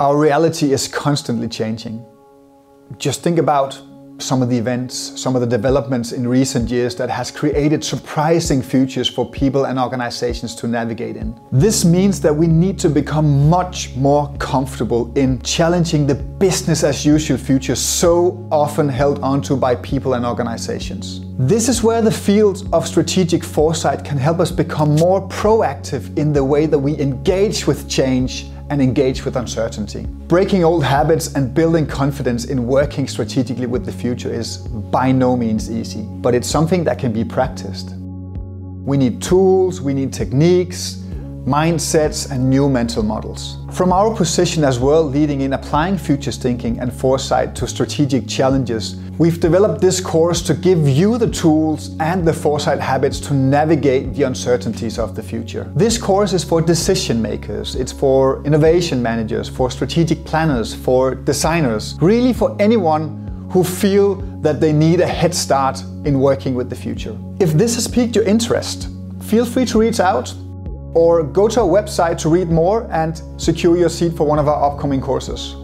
Our reality is constantly changing. Just think about some of the events, some of the developments in recent years that has created surprising futures for people and organizations to navigate in. This means that we need to become much more comfortable in challenging the business as usual future so often held onto by people and organizations. This is where the field of strategic foresight can help us become more proactive in the way that we engage with change and engage with uncertainty. Breaking old habits and building confidence in working strategically with the future is by no means easy, but it's something that can be practiced. We need tools, we need techniques, mindsets, and new mental models. From our position as world leading in applying futures thinking and foresight to strategic challenges, we've developed this course to give you the tools and the foresight habits to navigate the uncertainties of the future. This course is for decision makers, it's for innovation managers, for strategic planners, for designers, really for anyone who feel that they need a head start in working with the future. If this has piqued your interest, feel free to reach out or go to our website to read more and secure your seat for one of our upcoming courses.